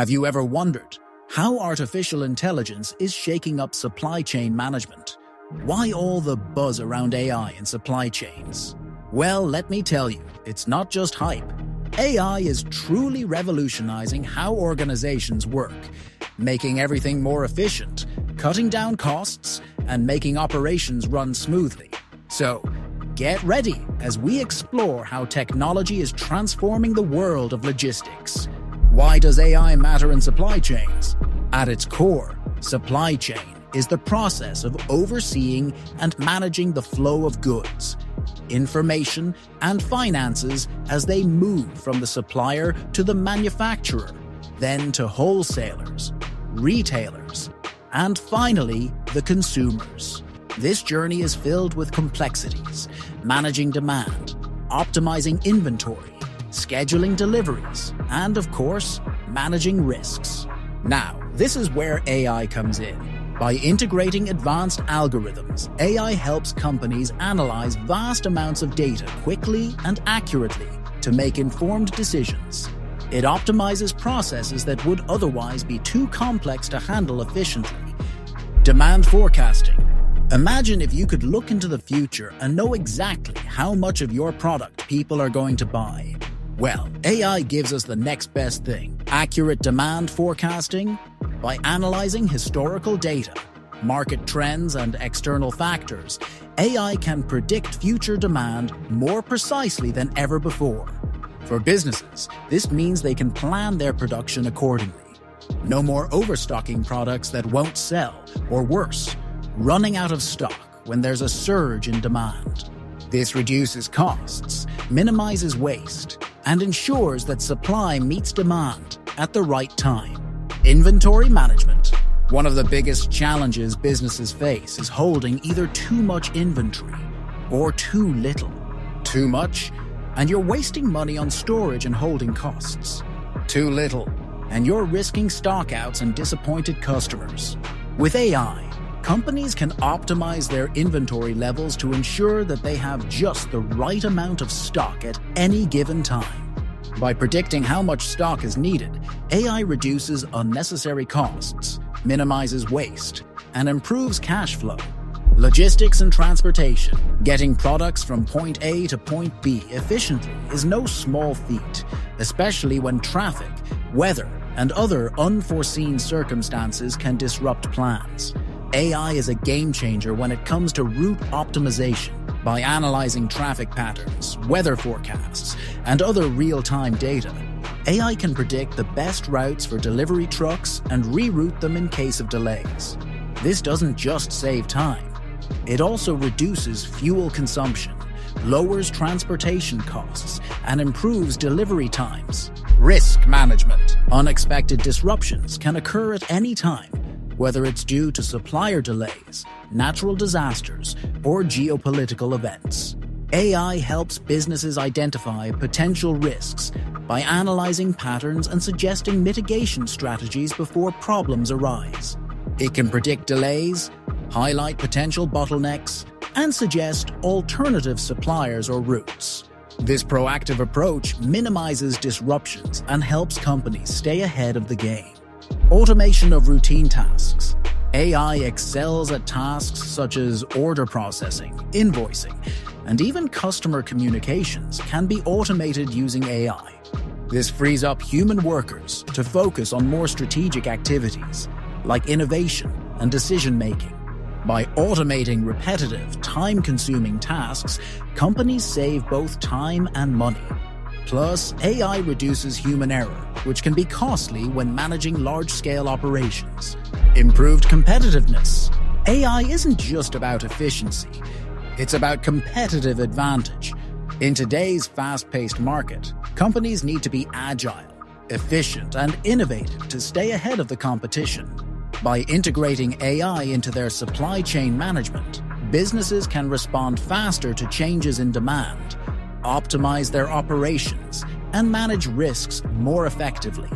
Have you ever wondered how artificial intelligence is shaking up supply chain management? Why all the buzz around AI in supply chains? Well, let me tell you, it's not just hype. AI is truly revolutionizing how organizations work, making everything more efficient, cutting down costs, and making operations run smoothly. So, get ready as we explore how technology is transforming the world of logistics. Why does AI matter in supply chains? At its core, supply chain is the process of overseeing and managing the flow of goods, information, and finances as they move from the supplier to the manufacturer, then to wholesalers, retailers, and finally, the consumers. This journey is filled with complexities, managing demand, optimizing inventory, scheduling deliveries, and of course, managing risks. Now, this is where AI comes in. By integrating advanced algorithms, AI helps companies analyze vast amounts of data quickly and accurately to make informed decisions. It optimizes processes that would otherwise be too complex to handle efficiently. Demand forecasting. Imagine if you could look into the future and know exactly how much of your product people are going to buy. Well, AI gives us the next best thing accurate demand forecasting by analyzing historical data, market trends, and external factors. AI can predict future demand more precisely than ever before. For businesses, this means they can plan their production accordingly. No more overstocking products that won't sell, or worse, running out of stock when there's a surge in demand. This reduces costs, minimizes waste, and ensures that supply meets demand at the right time. Inventory management. One of the biggest challenges businesses face is holding either too much inventory or too little. Too much, and you're wasting money on storage and holding costs. Too little, and you're risking stockouts and disappointed customers. With AI, companies can optimize their inventory levels to ensure that they have just the right amount of stock at any given time. By predicting how much stock is needed, AI reduces unnecessary costs, minimizes waste, and improves cash flow. Logistics and transportation. Getting products from point A to point B efficiently is no small feat, especially when traffic, weather, and other unforeseen circumstances can disrupt plans. AI is a game changer when it comes to route optimization. By analyzing traffic patterns, weather forecasts, and other real time data, AI can predict the best routes for delivery trucks and reroute them in case of delays. This doesn't just save time, it also reduces fuel consumption, lowers transportation costs, and improves delivery times. Risk management. Unexpected disruptions can occur at any time whether it's due to supplier delays, natural disasters, or geopolitical events. AI helps businesses identify potential risks by analyzing patterns and suggesting mitigation strategies before problems arise. It can predict delays, highlight potential bottlenecks, and suggest alternative suppliers or routes. This proactive approach minimizes disruptions and helps companies stay ahead of the game. Automation of routine tasks. AI excels at tasks such as order processing, invoicing, and even customer communications can be automated using AI. This frees up human workers to focus on more strategic activities, like innovation and decision making. By automating repetitive, time consuming tasks, companies save both time and money Plus, AI reduces human error, which can be costly when managing large scale operations. Improved competitiveness. AI isn't just about efficiency, it's about competitive advantage. In today's fast paced market, companies need to be agile, efficient, and innovative to stay ahead of the competition. By integrating AI into their supply chain management, businesses can respond faster to changes in demand optimize their operations, and manage risks more effectively.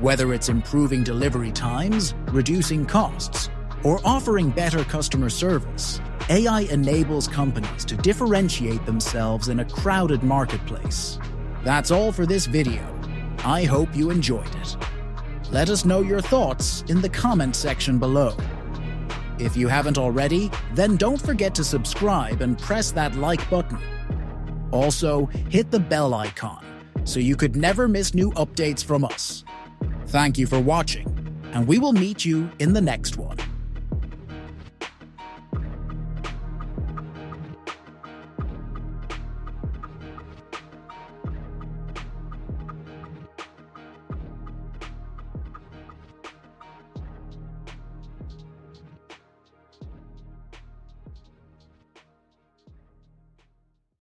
Whether it's improving delivery times, reducing costs, or offering better customer service, AI enables companies to differentiate themselves in a crowded marketplace. That's all for this video. I hope you enjoyed it. Let us know your thoughts in the comment section below. If you haven't already, then don't forget to subscribe and press that like button. Also, hit the bell icon so you could never miss new updates from us. Thank you for watching, and we will meet you in the next one.